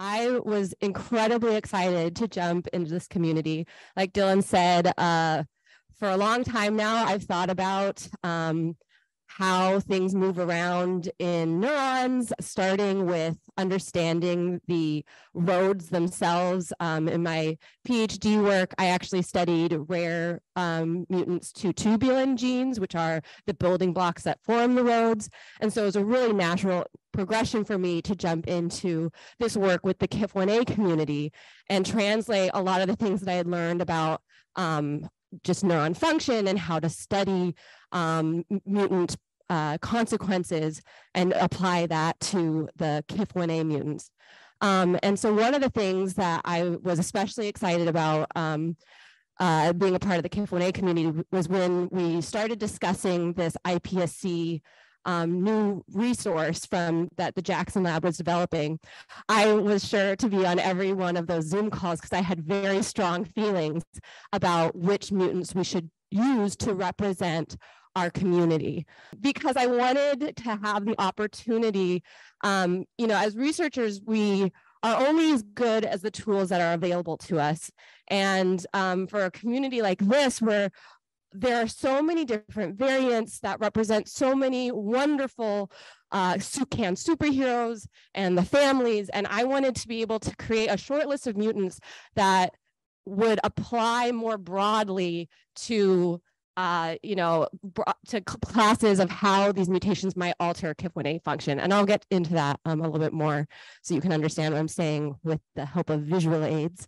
I was incredibly excited to jump into this community. Like Dylan said, uh, for a long time now, I've thought about um, how things move around in neurons, starting with understanding the roads themselves. Um, in my PhD work, I actually studied rare um, mutants to tubulin genes, which are the building blocks that form the roads. And so it was a really natural progression for me to jump into this work with the KIF1A community and translate a lot of the things that I had learned about um, just neuron function and how to study um, mutant uh, consequences and apply that to the KIF1A mutants. Um, and so one of the things that I was especially excited about um, uh, being a part of the KIF1A community was when we started discussing this iPSC um, new resource from that the Jackson Lab was developing, I was sure to be on every one of those Zoom calls because I had very strong feelings about which mutants we should use to represent our community because I wanted to have the opportunity. Um, you know, as researchers, we are only as good as the tools that are available to us. And um, for a community like this, where there are so many different variants that represent so many wonderful uh, KAND superheroes and the families. And I wanted to be able to create a short list of mutants that would apply more broadly to uh, you know, to classes of how these mutations might alter KIF1A function. And I'll get into that um, a little bit more so you can understand what I'm saying with the help of visual aids.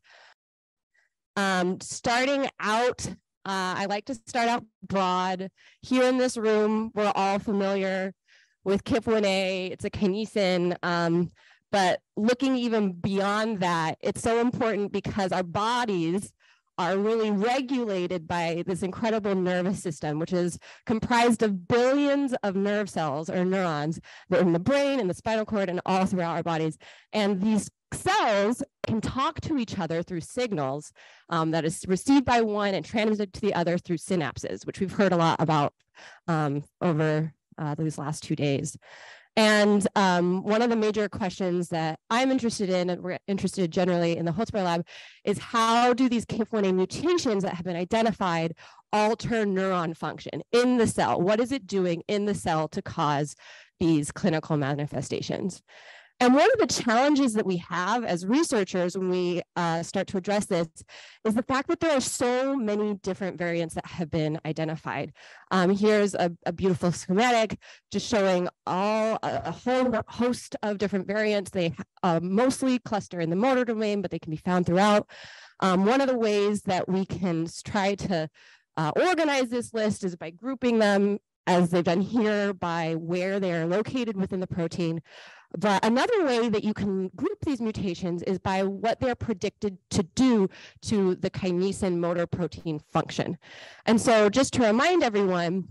Um, starting out uh, I like to start out broad. Here in this room, we're all familiar with KIF1A. It's a kinesin. Um, but looking even beyond that, it's so important because our bodies are really regulated by this incredible nervous system, which is comprised of billions of nerve cells or neurons in the brain and the spinal cord and all throughout our bodies. And these cells can talk to each other through signals um, that is received by one and transmitted to the other through synapses, which we've heard a lot about um, over uh, these last two days. And um, one of the major questions that I'm interested in, and we're interested generally in the Holzbaur lab, is how do these KIF1A mutations that have been identified alter neuron function in the cell? What is it doing in the cell to cause these clinical manifestations? And one of the challenges that we have as researchers when we uh, start to address this is the fact that there are so many different variants that have been identified. Um, here's a, a, beautiful schematic just showing all a, a, whole host of different variants. They uh, mostly cluster in the motor domain, but they can be found throughout. Um, one of the ways that we can try to uh, organize this list is by grouping them as they've done here by where they are located within the protein. But another way that you can group these mutations is by what they're predicted to do to the kinesin motor protein function. And so just to remind everyone,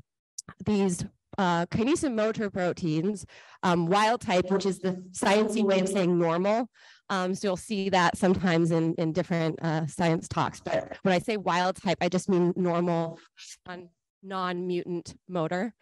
these uh, kinesin motor proteins, um, wild type, which is the sciencey way of saying normal. Um, so you'll see that sometimes in, in different uh, science talks. But when I say wild type, I just mean normal non-mutant motor.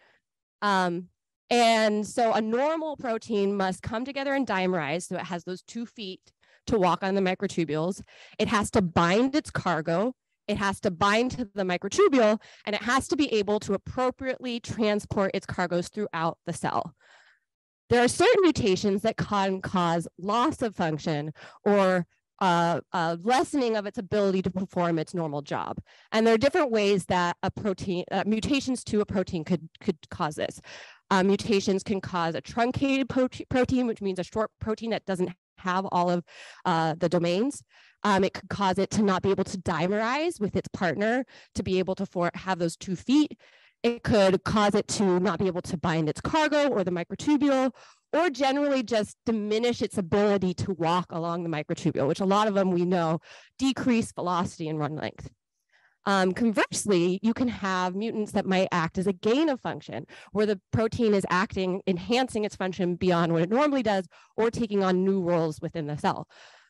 Um, and so a normal protein must come together and dimerize. So it has those two feet to walk on the microtubules. It has to bind its cargo. It has to bind to the microtubule and it has to be able to appropriately transport its cargoes throughout the cell. There are certain mutations that can cause loss of function or uh, lessening of its ability to perform its normal job. And there are different ways that a protein, uh, mutations to a protein could, could cause this. Uh, mutations can cause a truncated protein, which means a short protein that doesn't have all of uh, the domains. Um, it could cause it to not be able to dimerize with its partner to be able to for, have those two feet. It could cause it to not be able to bind its cargo or the microtubule, or generally just diminish its ability to walk along the microtubule, which a lot of them we know decrease velocity and run length. Um, conversely, you can have mutants that might act as a gain of function, where the protein is acting, enhancing its function beyond what it normally does, or taking on new roles within the cell.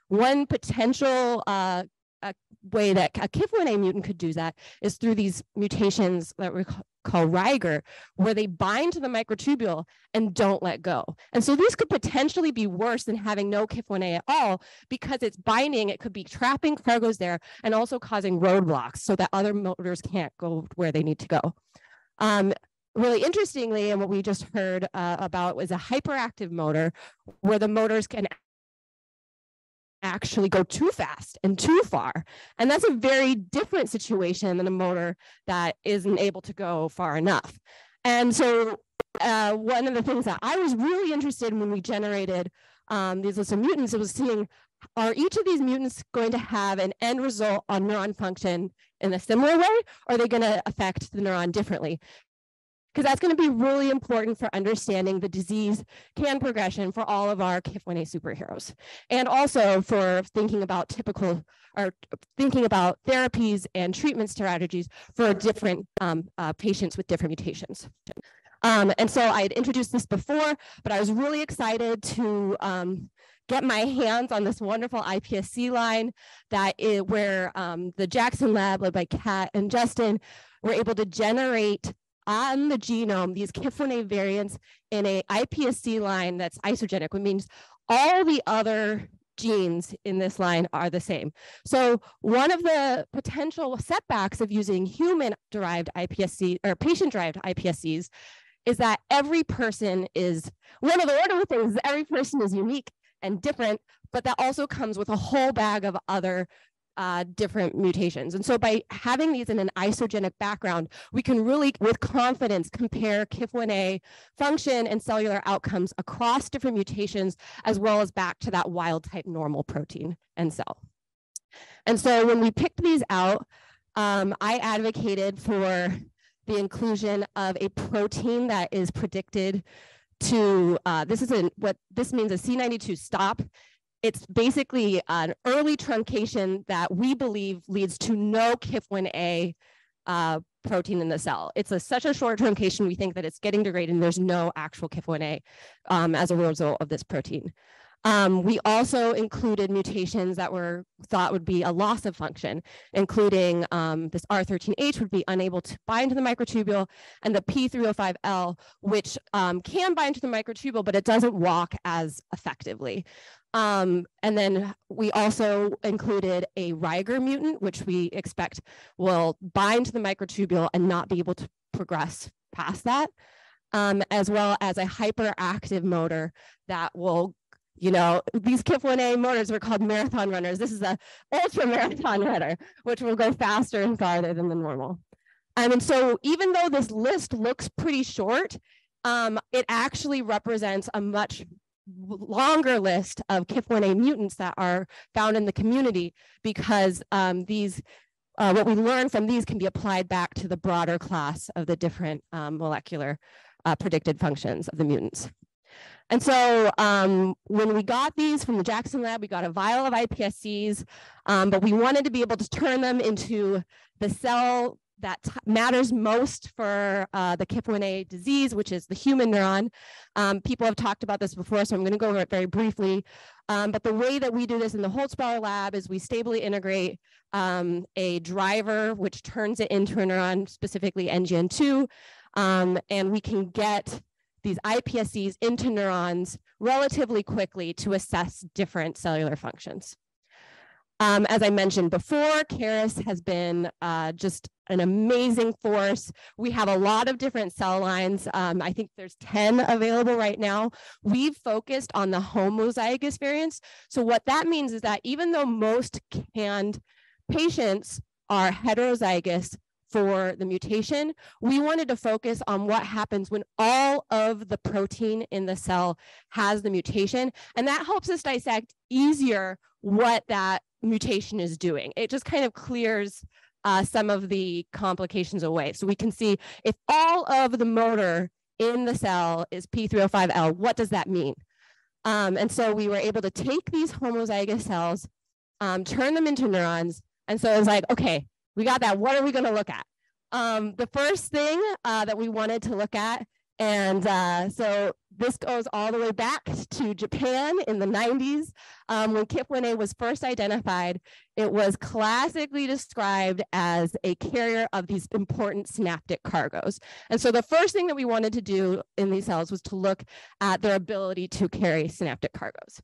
One potential uh, a way that a KIF1A mutant could do that is through these mutations that we call rigor, where they bind to the microtubule and don't let go. And so these could potentially be worse than having no KIF1A at all because it's binding, it could be trapping cargoes there and also causing roadblocks so that other motors can't go where they need to go. Um, really interestingly, and what we just heard uh, about was a hyperactive motor where the motors can actually go too fast and too far. And that's a very different situation than a motor that isn't able to go far enough. And so uh, one of the things that I was really interested in when we generated um, these lists of mutants, was seeing are each of these mutants going to have an end result on neuron function in a similar way, or are they going to affect the neuron differently? Because that's going to be really important for understanding the disease KAND progression for all of our KIF1A superheroes. And also for thinking about typical or thinking about therapies and treatment strategies for different um, uh, patients with different mutations. Um, and so I had introduced this before, but I was really excited to um, get my hands on this wonderful iPSC line that where um, the Jackson lab led by Kat and Justin were able to generate on the genome these KIF1A variants in a iPSC line that's isogenic, which means all the other genes in this line are the same. So one of the potential setbacks of using human-derived iPSC or patient-derived iPSCs is that every person is, one of the of things every person is unique and different, but that also comes with a whole bag of other uh, different mutations. And so by having these in an isogenic background, we can really, with confidence, compare KIF1A function and cellular outcomes across different mutations, as well as back to that wild type normal protein and cell. And so when we picked these out, um, I advocated for the inclusion of a protein that is predicted to, uh, this is what this means a C92 stop it's basically an early truncation that we believe leads to no KIF1A uh, protein in the cell. It's a, such a short truncation, we think that it's getting degraded and there's no actual KIF1A um, as a result of this protein. Um, we also included mutations that were thought would be a loss of function, including um, this R13H would be unable to bind to the microtubule, and the P305L, which um, can bind to the microtubule, but it doesn't walk as effectively. Um, and then we also included a rigor mutant, which we expect will bind to the microtubule and not be able to progress past that, um, as well as a hyperactive motor that will, you know, these KIF1A motors are called marathon runners. This is a ultra marathon runner, which will go faster and farther than the normal. Um, and so even though this list looks pretty short, um, it actually represents a much longer list of KIF1A mutants that are found in the community because um, these, uh, what we learn from these can be applied back to the broader class of the different um, molecular uh, predicted functions of the mutants. And so um, when we got these from the Jackson lab, we got a vial of iPSCs, um, but we wanted to be able to turn them into the cell that matters most for uh, the KIF1A disease, which is the human neuron. Um, people have talked about this before, so I'm going to go over it very briefly. Um, but the way that we do this in the Holzbaur lab is we stably integrate um, a driver, which turns it into a neuron, specifically NGN2, um, and we can get these iPSCs into neurons relatively quickly to assess different cellular functions. Um, as I mentioned before, Caris has been uh, just an amazing force. We have a lot of different cell lines. Um, I think there's 10 available right now. We've focused on the homozygous variants. So what that means is that even though most KAND patients are heterozygous for the mutation, we wanted to focus on what happens when all of the protein in the cell has the mutation. And that helps us dissect easier what that mutation is doing. It just kind of clears uh, some of the complications away. So we can see if all of the motor in the cell is P305L, what does that mean? Um, and so we were able to take these homozygous cells, um, turn them into neurons. And so it was like, okay, we got that. What are we going to look at? Um, the first thing uh, that we wanted to look at, and uh, so this goes all the way back to Japan in the 90s. Um, when KIF1A was first identified, it was classically described as a carrier of these important synaptic cargoes. And so the first thing that we wanted to do in these cells was to look at their ability to carry synaptic cargoes.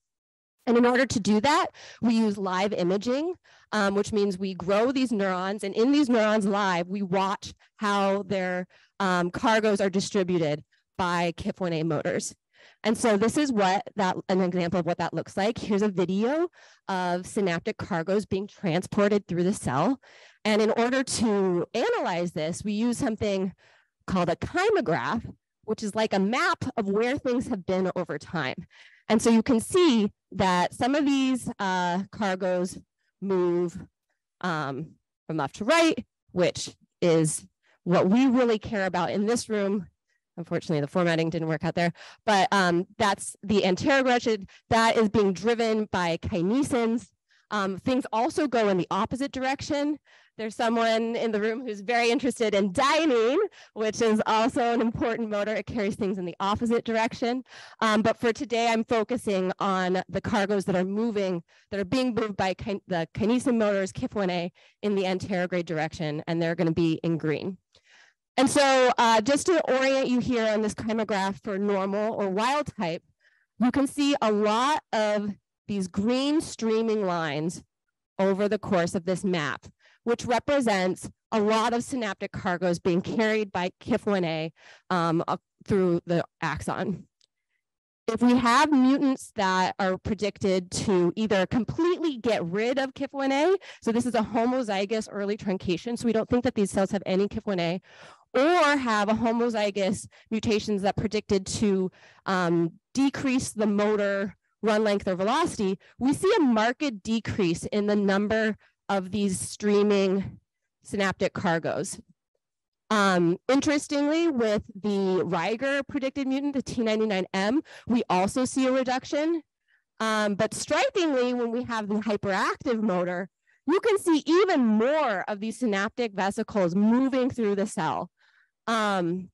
And in order to do that, we use live imaging, um, which means we grow these neurons, and in these neurons live, we watch how their um, cargoes are distributed by KIF1A motors. And so this is what that an example of what that looks like. Here's a video of synaptic cargoes being transported through the cell. And in order to analyze this, we use something called a kymograph, which is like a map of where things have been over time. And so you can see that some of these uh, cargoes move um, from left to right, which is what we really care about in this room. Unfortunately, the formatting didn't work out there, but um, that's the anterograde that is being driven by kinesins. Um, things also go in the opposite direction. There's someone in the room who's very interested in dynein, which is also an important motor. It carries things in the opposite direction. Um, but for today, I'm focusing on the cargoes that are moving, that are being moved by kin the kinesin motors, KIF1A, in the anterograde direction, and they're going to be in green. And so uh, just to orient you here on this kymograph for normal or wild type, you can see a lot of these green streaming lines over the course of this map which represents a lot of synaptic cargoes being carried by KIF1A um, through the axon. If we have mutants that are predicted to either completely get rid of KIF1A, so this is a homozygous early truncation, so we don't think that these cells have any KIF1A, or have a homozygous mutations that predicted to um, decrease the motor run length or velocity, we see a marked decrease in the number of these streaming synaptic cargoes. Um, interestingly, with the rigor predicted mutant, the T99M, we also see a reduction. Um, but strikingly, when we have the hyperactive motor, you can see even more of these synaptic vesicles moving through the cell. Um,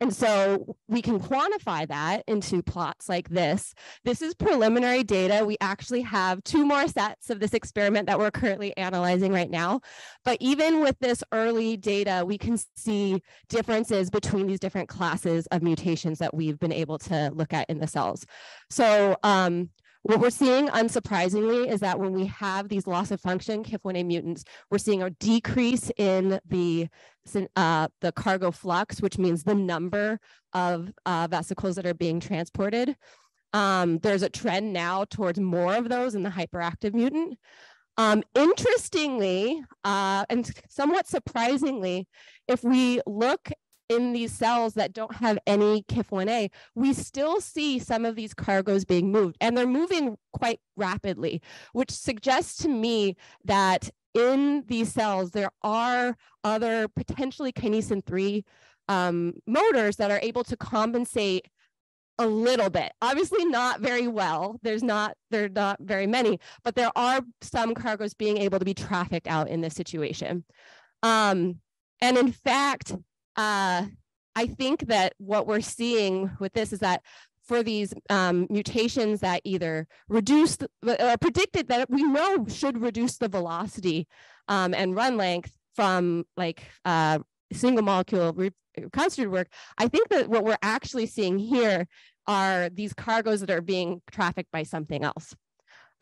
and so we can quantify that into plots like this. This is preliminary data. We actually have two more sets of this experiment that we're currently analyzing right now. But even with this early data, we can see differences between these different classes of mutations that we've been able to look at in the cells. So um, what we're seeing, unsurprisingly, is that when we have these loss of function KIF1A mutants, we're seeing a decrease in the, uh, the cargo flux, which means the number of uh, vesicles that are being transported. Um, there's a trend now towards more of those in the hyperactive mutant. Um, interestingly, uh, and somewhat surprisingly, if we look in these cells that don't have any KIF1A, we still see some of these cargoes being moved and they're moving quite rapidly, which suggests to me that in these cells, there are other potentially kinesin 3 um, motors that are able to compensate a little bit. Obviously not very well. There's not there are not very many but there are some cargoes being able to be trafficked out in this situation. Um, and in fact uh, I think that what we're seeing with this is that for these um, mutations that either reduce or predicted that we know should reduce the velocity um, and run length from like uh, single molecule reconstituted work, I think that what we're actually seeing here are these cargoes that are being trafficked by something else.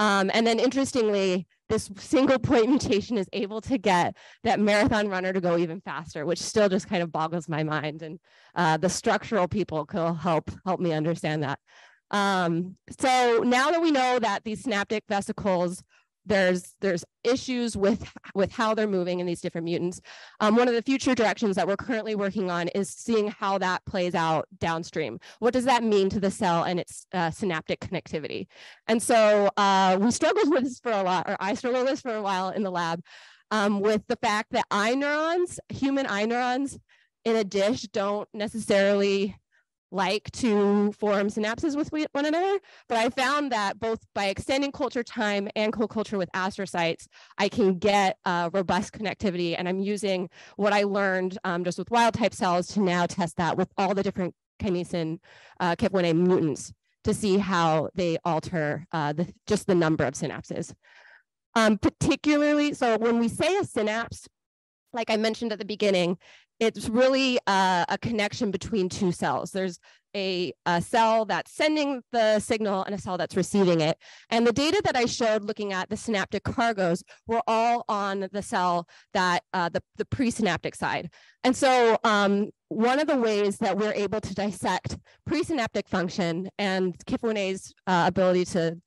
Um, and then interestingly, this single point mutation is able to get that marathon runner to go even faster, which still just kind of boggles my mind. And uh, the structural people could help help me understand that. Um, so now that we know that these synaptic vesicles there's there's issues with with how they're moving in these different mutants. Um, one of the future directions that we're currently working on is seeing how that plays out downstream. What does that mean to the cell and its uh, synaptic connectivity? And so uh, we struggled with this for a lot, or I struggled with this for a while in the lab, um, with the fact that iNeurons, human iNeurons, in a dish don't necessarily like to form synapses with one another, but I found that both by extending culture time and co-culture with astrocytes, I can get uh, robust connectivity. And I'm using what I learned um, just with wild type cells to now test that with all the different kinesin uh, KIF1A mutants to see how they alter uh, the, just the number of synapses. Um, particularly, so when we say a synapse, like I mentioned at the beginning, it's really uh, a connection between two cells. There's a, a, cell that's sending the signal and a cell that's receiving it. And the data that I showed looking at the synaptic cargos were all on the cell that uh, the, the presynaptic side. And so um, one of the ways that we're able to dissect presynaptic function and KIF1A's uh, ability to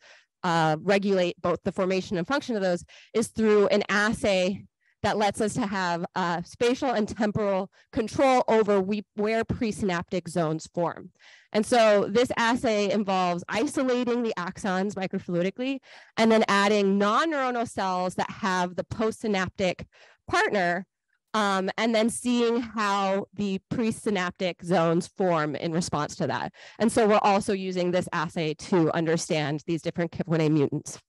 uh, regulate both the formation and function of those is through an assay that lets us to have uh, spatial and temporal control over we, where presynaptic zones form. And so this assay involves isolating the axons microfluidically and then adding non-neuronal cells that have the postsynaptic partner um, and then seeing how the presynaptic zones form in response to that. And so we're also using this assay to understand these different KIF1A mutants.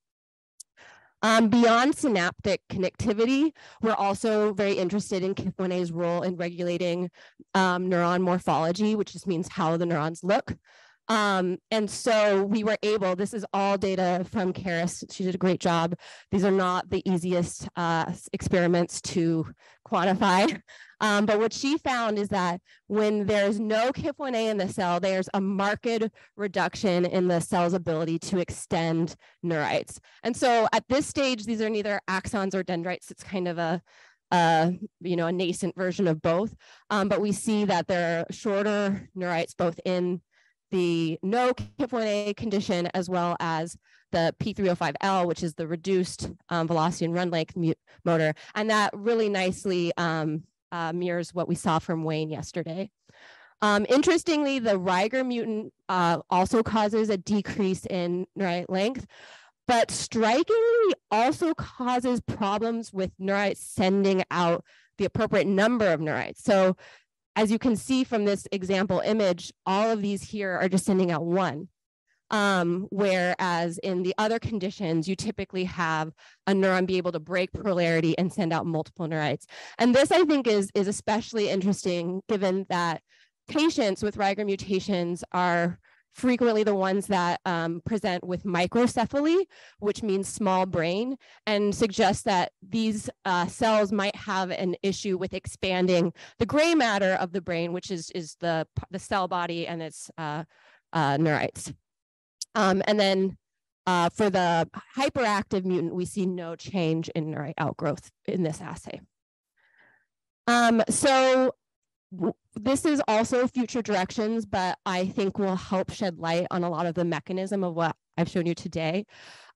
Um, beyond synaptic connectivity, we're also very interested in KIF1A's role in regulating um, neuron morphology, which just means how the neurons look. Um, and so we were able, this is all data from Karis. She did a great job. These are not the easiest uh, experiments to quantify. Um, but what she found is that when there's no KIF1A in the cell, there's a marked reduction in the cell's ability to extend neurites. And so at this stage, these are neither axons or dendrites. It's kind of a uh, you know, a nascent version of both. Um, but we see that there are shorter neurites both in the no KIF1A condition as well as the P305L, which is the reduced um, velocity and run length motor. And that really nicely um, uh, mirrors what we saw from Wayne yesterday. Um, interestingly, the rigor mutant uh, also causes a decrease in neurite length, but strikingly also causes problems with neurites sending out the appropriate number of neurites. So as you can see from this example image, all of these here are just sending out one. Um, whereas in the other conditions, you typically have a neuron be able to break polarity and send out multiple neurites. And this, I think, is, is especially interesting given that patients with rigor mutations are frequently the ones that um, present with microcephaly, which means small brain, and suggests that these uh, cells might have an issue with expanding the gray matter of the brain, which is, is the, the cell body and its uh, uh, neurites. Um, and then uh, for the hyperactive mutant, we see no change in neurite outgrowth in this assay. Um, so this is also future directions, but I think will help shed light on a lot of the mechanism of what I've shown you today.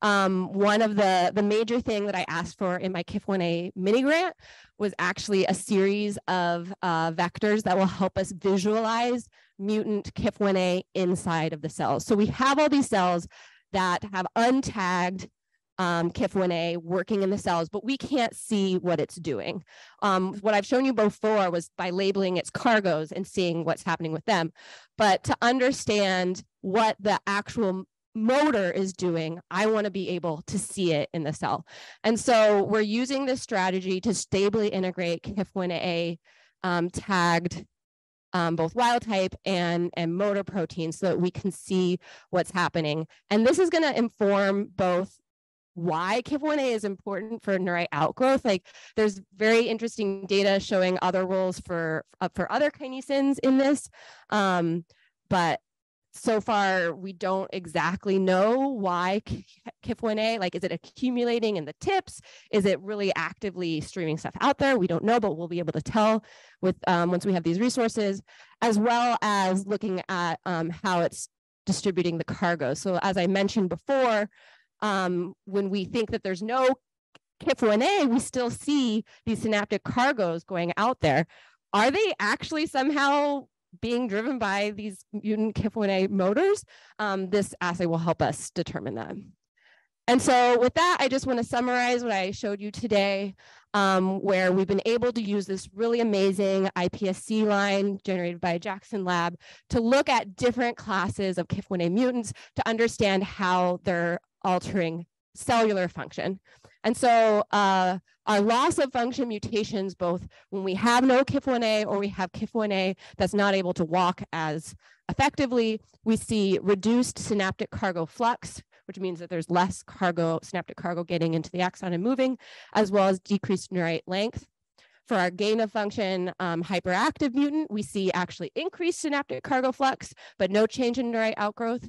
Um, one of the, the major thing that I asked for in my KIF1A mini grant was actually a series of uh, vectors that will help us visualize mutant KIF1A inside of the cells. So we have all these cells that have untagged um, KIF1A working in the cells, but we can't see what it's doing. Um, what I've shown you before was by labeling its cargos and seeing what's happening with them. But to understand what the actual motor is doing, I want to be able to see it in the cell. And so we're using this strategy to stably integrate KIF1A um, tagged um, both wild type and, and motor proteins so that we can see what's happening. And this is going to inform both why KIF1A is important for neurite outgrowth. Like there's very interesting data showing other roles for, uh, for other kinesins in this. Um, but so far we don't exactly know why KIF1A, like is it accumulating in the tips? Is it really actively streaming stuff out there? We don't know, but we'll be able to tell with um, once we have these resources, as well as looking at um, how it's distributing the cargo. So as I mentioned before, um, when we think that there's no KIF1A, we still see these synaptic cargos going out there. Are they actually somehow being driven by these mutant KIF1A motors? Um, this assay will help us determine that. And so with that, I just want to summarize what I showed you today, um, where we've been able to use this really amazing iPSC line generated by Jackson Lab to look at different classes of KIF1A mutants to understand how they're altering cellular function. And so uh, our loss of function mutations, both when we have no KIF1A or we have KIF1A that's not able to walk as effectively, we see reduced synaptic cargo flux, which means that there's less cargo, synaptic cargo getting into the axon and moving, as well as decreased neurite length. For our gain of function um, hyperactive mutant, we see actually increased synaptic cargo flux, but no change in neurite outgrowth.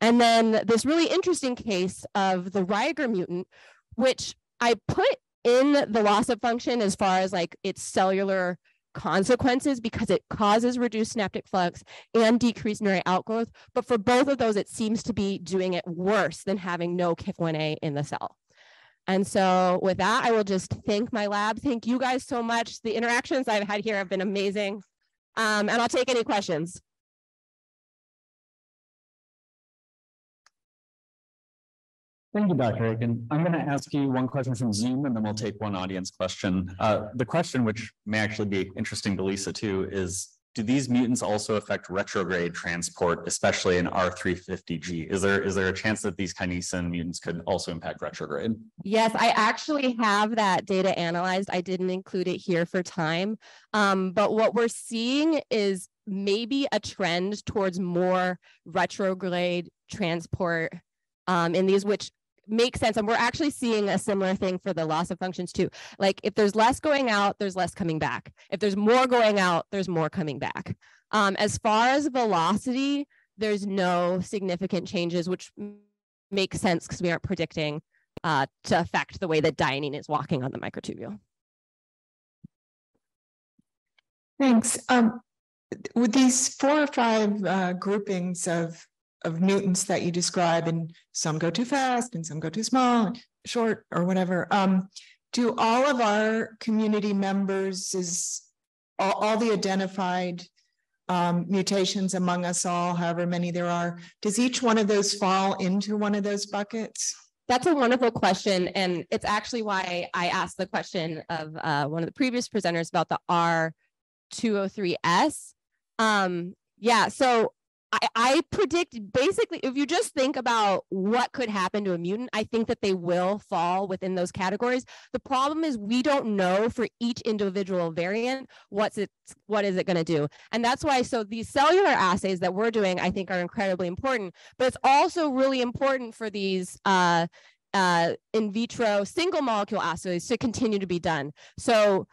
And then this really interesting case of the rigor mutant, which I put in the loss of function as far as like its cellular consequences because it causes reduced synaptic flux and decreased neurite outgrowth. But for both of those, it seems to be doing it worse than having no KIF1A in the cell. And so with that, I will just thank my lab. Thank you guys so much. The interactions I've had here have been amazing. Um, and I'll take any questions. Thank you, Dr. Aiken. I'm going to ask you one question from Zoom and then we'll take one audience question. Uh, the question, which may actually be interesting to Lisa too, is do these mutants also affect retrograde transport, especially in R350G? Is there is there a chance that these kinesin mutants could also impact retrograde? Yes, I actually have that data analyzed. I didn't include it here for time. Um, but what we're seeing is maybe a trend towards more retrograde transport um, in these, which makes sense. And we're actually seeing a similar thing for the loss of functions too. Like if there's less going out, there's less coming back. If there's more going out, there's more coming back. Um, as far as velocity, there's no significant changes, which makes sense because we aren't predicting uh, to affect the way that dynein is walking on the microtubule. Thanks. Um, with these four or five uh, groupings of of mutants that you describe, and some go too fast and some go too small, short, or whatever. Um, do all of our community members is all, all the identified um, mutations among us all, however many there are, does each one of those fall into one of those buckets? That's a wonderful question. And it's actually why I asked the question of uh, one of the previous presenters about the R203S. Um, yeah, so I, I predict basically if you just think about what could happen to a mutant, I think that they will fall within those categories. The problem is we don't know for each individual variant what's it what is it going to do. And that's why so these cellular assays that we're doing, I think are incredibly important, but it's also really important for these uh, uh, in vitro single molecule assays to continue to be done. So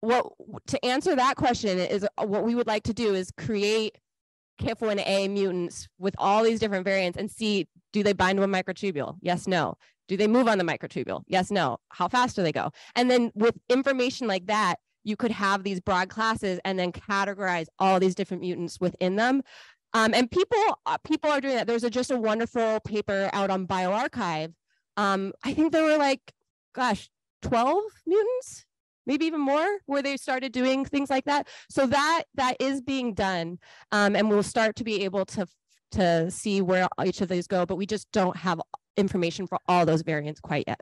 what to answer that question is what we would like to do is create KIF1A mutants with all these different variants and see do they bind to a microtubule? Yes, no. Do they move on the microtubule? Yes, no. How fast do they go? And then with information like that, you could have these broad classes and then categorize all these different mutants within them. Um, and people uh, people are doing that. There's a, just a wonderful paper out on bioRxiv. Um, I think there were like, gosh, 12 mutants maybe even more where they started doing things like that. So that that is being done um, and we'll start to be able to to see where each of these go but we just don't have information for all those variants quite yet